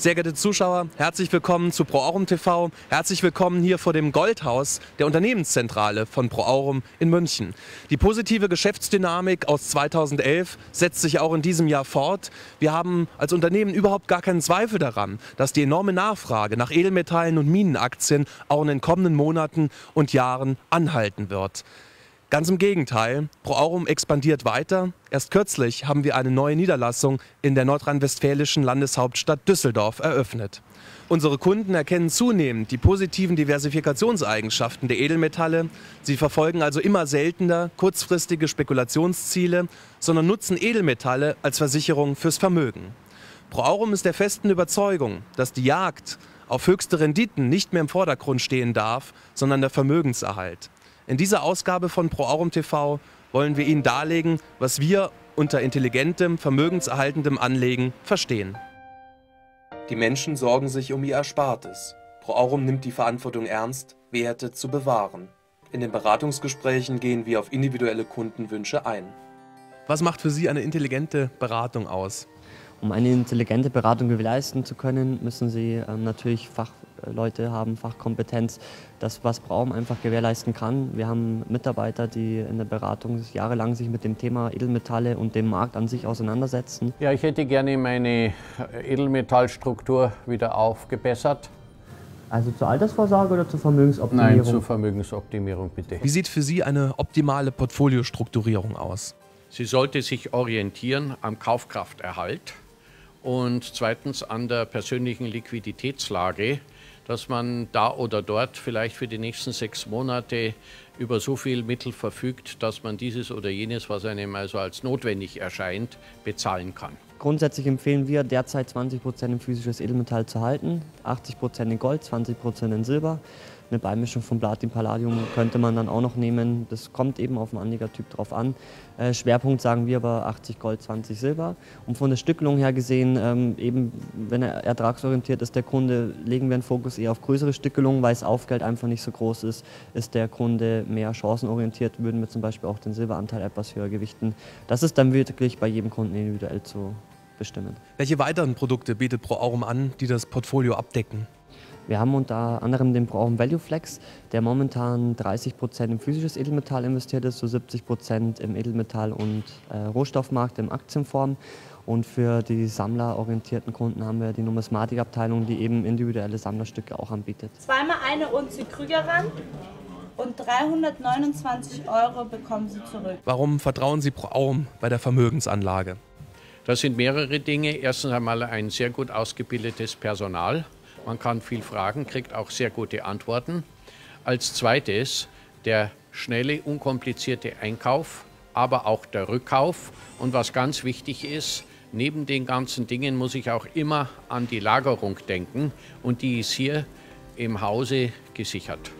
Sehr geehrte Zuschauer, herzlich willkommen zu Pro Aurum TV. Herzlich willkommen hier vor dem Goldhaus der Unternehmenszentrale von Pro Aurum in München. Die positive Geschäftsdynamik aus 2011 setzt sich auch in diesem Jahr fort. Wir haben als Unternehmen überhaupt gar keinen Zweifel daran, dass die enorme Nachfrage nach Edelmetallen und Minenaktien auch in den kommenden Monaten und Jahren anhalten wird. Ganz im Gegenteil, Pro Aurum expandiert weiter. Erst kürzlich haben wir eine neue Niederlassung in der nordrhein-westfälischen Landeshauptstadt Düsseldorf eröffnet. Unsere Kunden erkennen zunehmend die positiven Diversifikationseigenschaften der Edelmetalle. Sie verfolgen also immer seltener kurzfristige Spekulationsziele, sondern nutzen Edelmetalle als Versicherung fürs Vermögen. Pro Aurum ist der festen Überzeugung, dass die Jagd auf höchste Renditen nicht mehr im Vordergrund stehen darf, sondern der Vermögenserhalt. In dieser Ausgabe von Pro Aurum TV wollen wir Ihnen darlegen, was wir unter intelligentem, vermögenserhaltendem Anlegen verstehen. Die Menschen sorgen sich um ihr Erspartes. Pro Aurum nimmt die Verantwortung ernst, Werte zu bewahren. In den Beratungsgesprächen gehen wir auf individuelle Kundenwünsche ein. Was macht für Sie eine intelligente Beratung aus? Um eine intelligente Beratung gewährleisten zu können, müssen Sie ähm, natürlich Fachleute haben, Fachkompetenz, das was Braum einfach gewährleisten kann. Wir haben Mitarbeiter, die in der Beratung jahrelang sich mit dem Thema Edelmetalle und dem Markt an sich auseinandersetzen. Ja, ich hätte gerne meine Edelmetallstruktur wieder aufgebessert. Also zur Altersvorsorge oder zur Vermögensoptimierung? Nein, zur Vermögensoptimierung bitte. Wie sieht für Sie eine optimale Portfoliostrukturierung aus? Sie sollte sich orientieren am Kaufkrafterhalt und zweitens an der persönlichen Liquiditätslage, dass man da oder dort vielleicht für die nächsten sechs Monate über so viel Mittel verfügt, dass man dieses oder jenes, was einem also als notwendig erscheint, bezahlen kann. Grundsätzlich empfehlen wir derzeit 20% in physisches Edelmetall zu halten, 80% in Gold, 20% in Silber. Eine Beimischung von Platin, Palladium könnte man dann auch noch nehmen. Das kommt eben auf den Anlegertyp drauf an. Äh, Schwerpunkt sagen wir aber 80 Gold, 20 Silber. Und von der Stückelung her gesehen, ähm, eben wenn er ertragsorientiert ist, der Kunde, legen wir den Fokus eher auf größere Stückelungen, weil das Aufgeld einfach nicht so groß ist. Ist der Kunde mehr chancenorientiert, würden wir zum Beispiel auch den Silberanteil etwas höher gewichten. Das ist dann wirklich bei jedem Kunden individuell zu bestimmen. Welche weiteren Produkte bietet Pro Aurum an, die das Portfolio abdecken? Wir haben unter anderem den Braum Value Flex, der momentan 30 Prozent im physisches Edelmetall investiert ist, so 70 Prozent im Edelmetall- und äh, Rohstoffmarkt in Aktienform. Und für die sammlerorientierten Kunden haben wir die Numismatikabteilung, die eben individuelle Sammlerstücke auch anbietet. Zweimal eine Unze Krügerrand und 329 Euro bekommen Sie zurück. Warum vertrauen Sie Pro Aurum bei der Vermögensanlage? Das sind mehrere Dinge. Erstens einmal ein sehr gut ausgebildetes Personal. Man kann viel fragen, kriegt auch sehr gute Antworten. Als zweites der schnelle, unkomplizierte Einkauf, aber auch der Rückkauf. Und was ganz wichtig ist, neben den ganzen Dingen muss ich auch immer an die Lagerung denken und die ist hier im Hause gesichert.